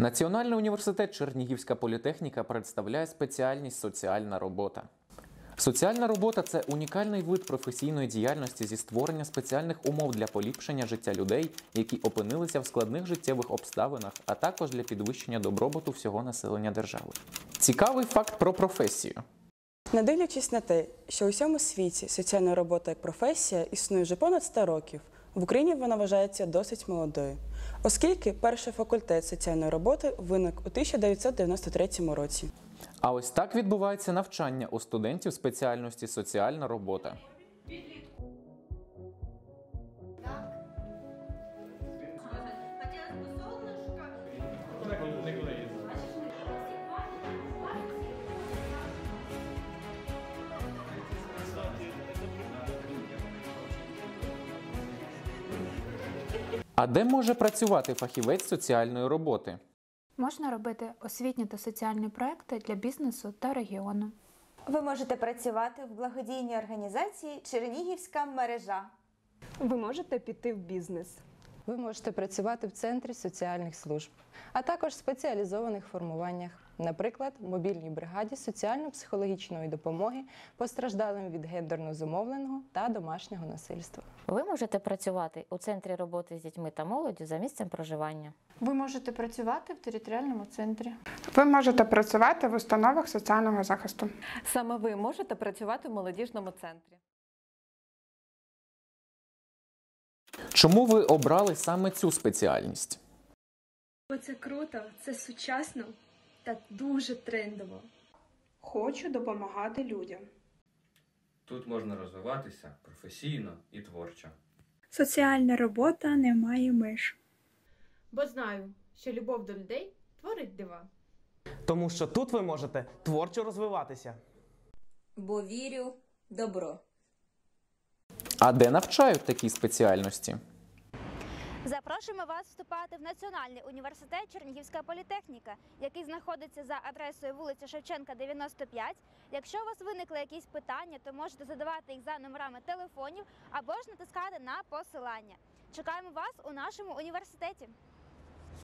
Національний університет Чернігівська політехніка представляє спеціальність соціальна робота. Соціальна робота це унікальний вид професійної діяльності зі створення спеціальних умов для поліпшення життя людей, які опинилися в складних життєвих обставинах, а також для підвищення добробуту всього населення держави. Цікавий факт про професію. Не дивлячись на те, що у всьому світі соціальна робота як професія існує вже понад 100 років, в Україні вона вважається досить молодою, оскільки перший факультет соціальної роботи виник у 1993 році. А ось так відбувається навчання у студентів спеціальності соціальна робота. А де може працювати фахівець соціальної роботи? Можна робити освітні та соціальні проекти для бізнесу та регіону. Ви можете працювати в благодійній організації Чернігівська мережа. Ви можете піти в бізнес. Ви можете працювати в центрі соціальних служб, а також в спеціалізованих формуваннях, наприклад, мобільній бригаді соціально-психологічної допомоги постраждалим від гендерно зумовленого та домашнього насильства. Ви можете працювати у центрі роботи з дітьми та молоддю за місцем проживання. Ви можете працювати в територіальному центрі. Ви можете працювати в установах соціального захисту. Саме ви можете працювати в молодіжному центрі. Чому ви обрали саме цю спеціальність? Це круто, це сучасно та дуже трендово. Хочу допомагати людям. Тут можна розвиватися професійно і творчо. Соціальна робота не має меж. Бо знаю, що любов до людей творить дива. Тому що тут ви можете творчо розвиватися. Бо вірю в добро. А де навчають такі спеціальності? Запрошуємо вас вступати в Національний університет Чернігівська політехніка, який знаходиться за адресою вулиця Шевченка, 95. Якщо у вас виникли якісь питання, то можете задавати їх за номерами телефонів або ж натискати на посилання. Чекаємо вас у нашому університеті.